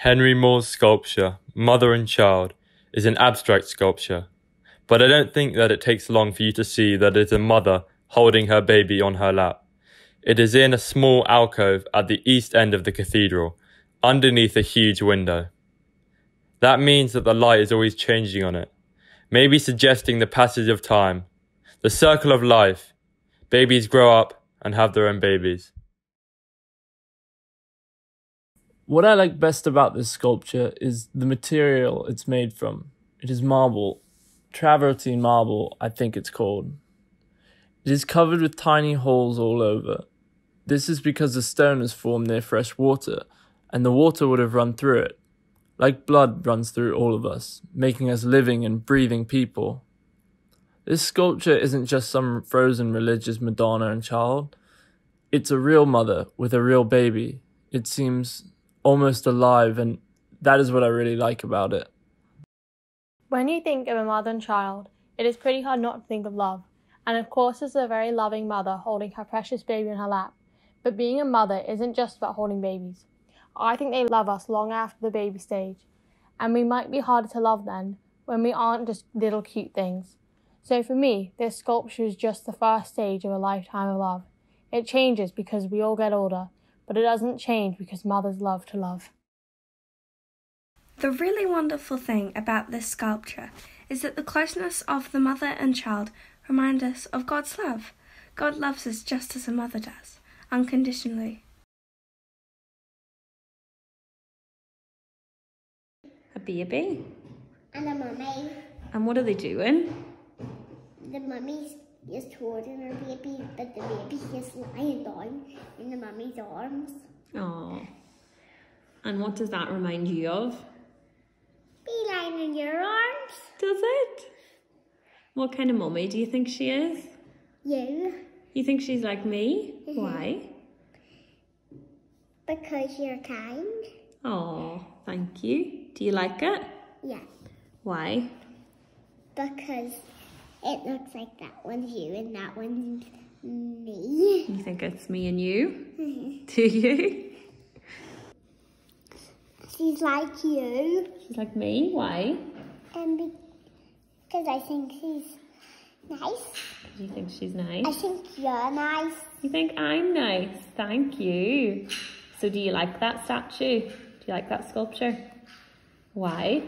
Henry Moore's sculpture, Mother and Child, is an abstract sculpture, but I don't think that it takes long for you to see that it is a mother holding her baby on her lap. It is in a small alcove at the east end of the cathedral, underneath a huge window. That means that the light is always changing on it, maybe suggesting the passage of time, the circle of life. Babies grow up and have their own babies. What I like best about this sculpture is the material it's made from. It is marble, travertine marble, I think it's called. It is covered with tiny holes all over. This is because the stone is formed near fresh water, and the water would have run through it. Like blood runs through all of us, making us living and breathing people. This sculpture isn't just some frozen religious Madonna and child. It's a real mother with a real baby. It seems almost alive, and that is what I really like about it. When you think of a mother and child, it is pretty hard not to think of love. And of course, it's a very loving mother holding her precious baby in her lap. But being a mother isn't just about holding babies. I think they love us long after the baby stage. And we might be harder to love then, when we aren't just little cute things. So for me, this sculpture is just the first stage of a lifetime of love. It changes because we all get older, but it doesn't change because mothers love to love. The really wonderful thing about this sculpture is that the closeness of the mother and child remind us of God's love. God loves us just as a mother does, unconditionally. A baby? And a mummy. And what are they doing? The mummy's just holding her baby, but the baby is lying down in the mummy's arms. Oh. And what does that remind you of? Be lying in your arms. Does it? What kind of mummy do you think she is? You. You think she's like me? Mhm. Why? Because you're kind. Oh, thank you. Do you like it? Yeah. Why? Because it looks like that one's you and that one's me. You think it's me and you? Do you? She's like you. She's like me? Why? And because I think she's nice. You think she's nice? I think you're nice. You think I'm nice? Thank you. So do you like that statue? Do you like that sculpture? Why?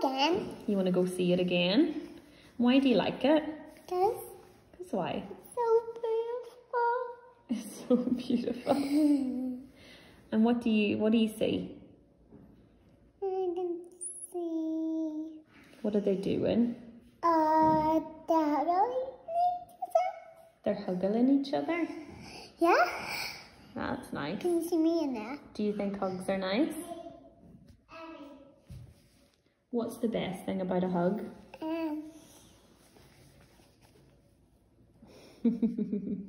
Can we go again? You want to go see it again? Why do you like it? Because Because why? it's so beautiful. It's so beautiful. and what do you what do you see? I can see. What are they doing? Uh, the really They're hugging each other. Yeah? That's nice. Can you see me in there? Do you think hugs are nice? What's the best thing about a hug? Um,